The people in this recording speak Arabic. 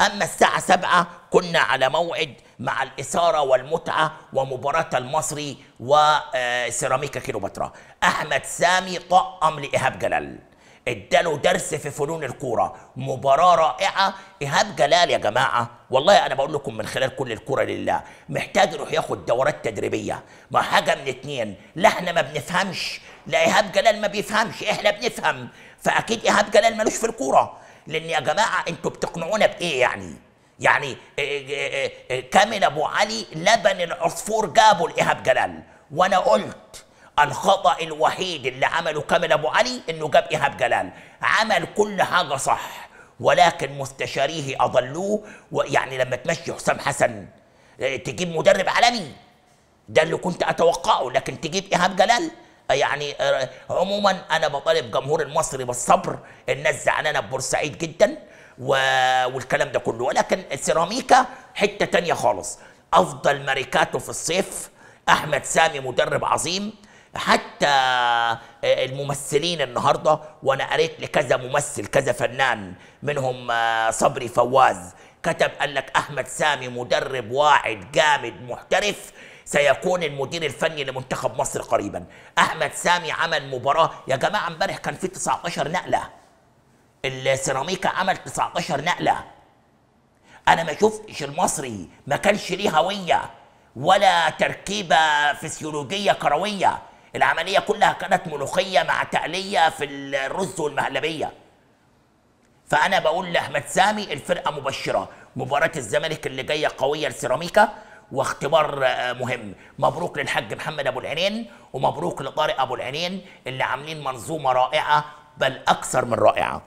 أما الساعة سبعة كنا على موعد مع الإثارة والمتعة ومباراة المصري وسيراميكا كيلوباترا. أحمد سامي طقم لإيهاب جلال. اداله درس في فنون الكورة. مباراة رائعة. إيهاب جلال يا جماعة والله أنا بقول لكم من خلال كل الكورة لله محتاج يروح ياخد دورات تدريبية. ما حاجة من اتنين. لا إحنا ما بنفهمش. لا إيهاب جلال ما بيفهمش. إحنا بنفهم. فأكيد إيهاب جلال ملوش في الكورة. لأن يا جماعة أنتوا بتقنعونا بإيه يعني؟ يعني إيه إيه إيه كامل أبو علي لبن العصفور جابه لإيهاب جلال. وأنا قلت الخطأ الوحيد اللي عمله كامل أبو علي إنه جاب إيهاب جلال. عمل كل حاجة صح ولكن مستشاريه أضلوه. ويعني لما تمشي حسام حسن تجيب مدرب عالمي ده اللي كنت أتوقعه لكن تجيب إيهاب جلال يعني عموما أنا بطالب جمهور المصري بالصبر الناس زعلانة ببورسعيد جدا. والكلام ده كله ولكن سيراميكا حتة تانية خالص أفضل ماركاته في الصيف أحمد سامي مدرب عظيم حتى الممثلين النهارده وأنا قريت لكذا ممثل كذا فنان منهم صبري فواز كتب قال لك أحمد سامي مدرب واعد جامد محترف سيكون المدير الفني لمنتخب مصر قريبا. أحمد سامي عمل مباراة يا جماعة امبارح كان في 19 نقلة. السيراميكا عمل 19 نقلة. أنا ما شفتش المصري ما كانش ليه هوية ولا تركيبة فسيولوجية كروية. العملية كلها كانت ملوخية مع تقلية في الرز والمهلبية. فأنا بقول لأحمد سامي الفرقة مبشرة. مباراة الزمالك اللي جاية قوية لسيراميكا واختبار مهم. مبروك للحاج محمد أبو العينين ومبروك لطارق أبو العينين اللي عاملين منظومة رائعة بل أكثر من رائعة.